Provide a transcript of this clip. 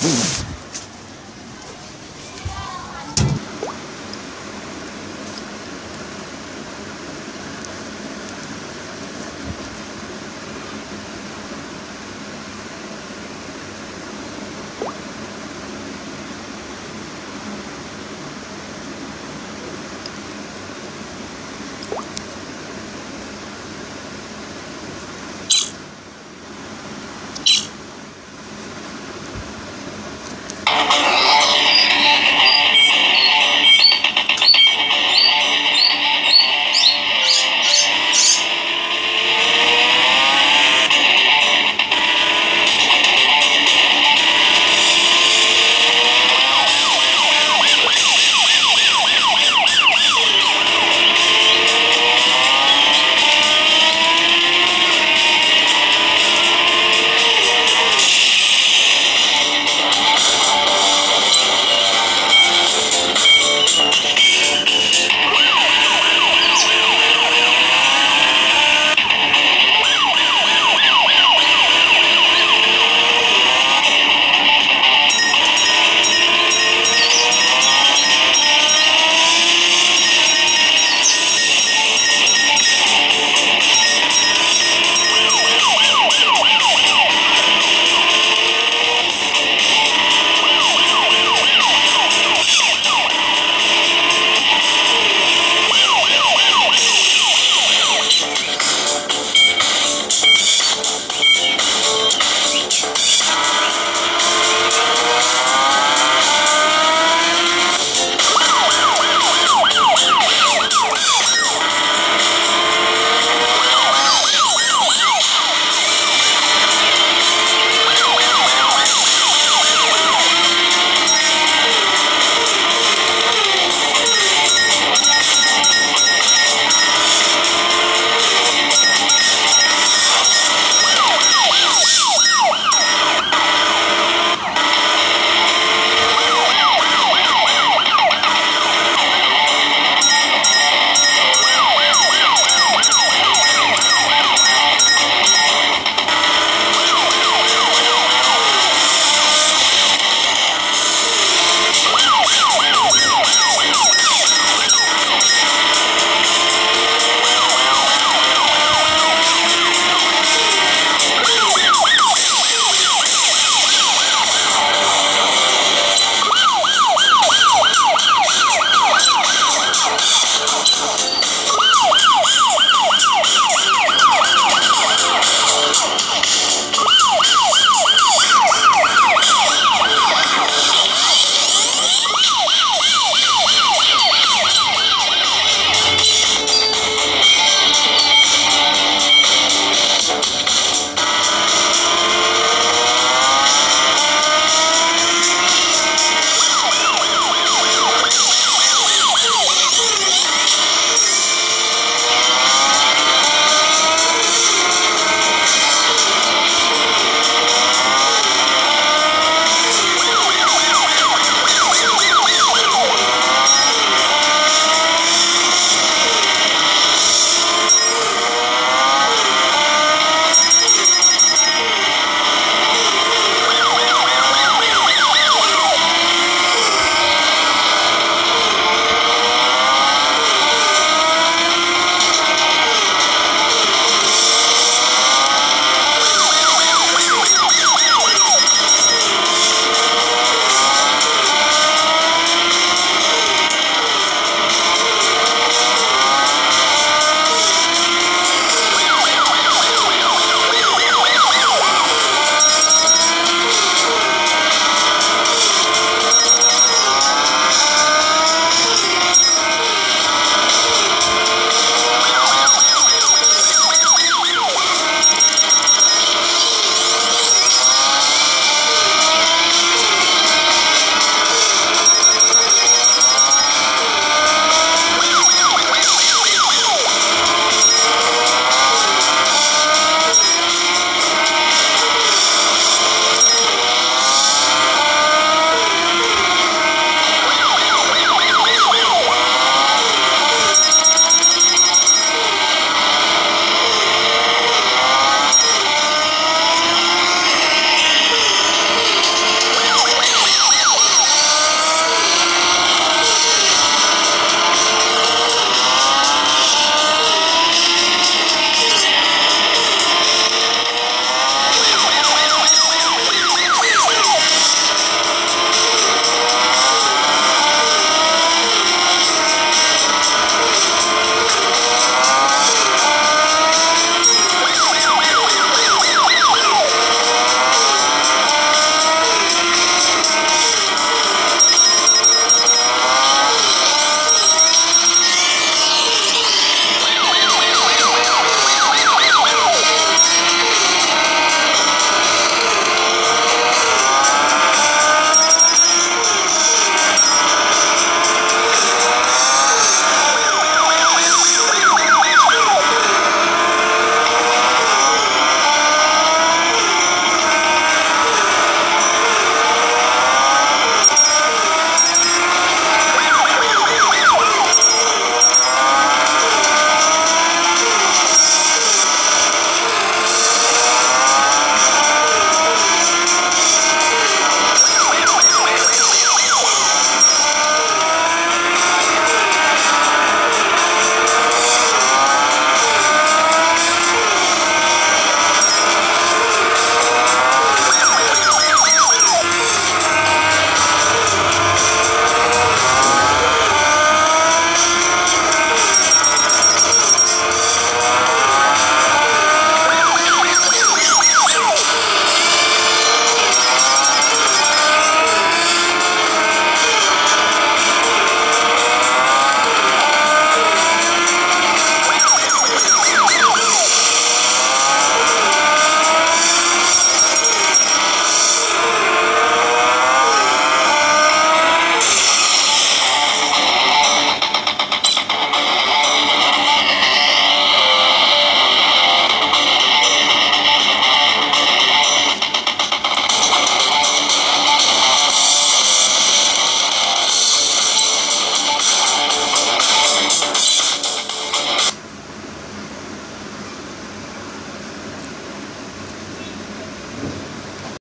Bye.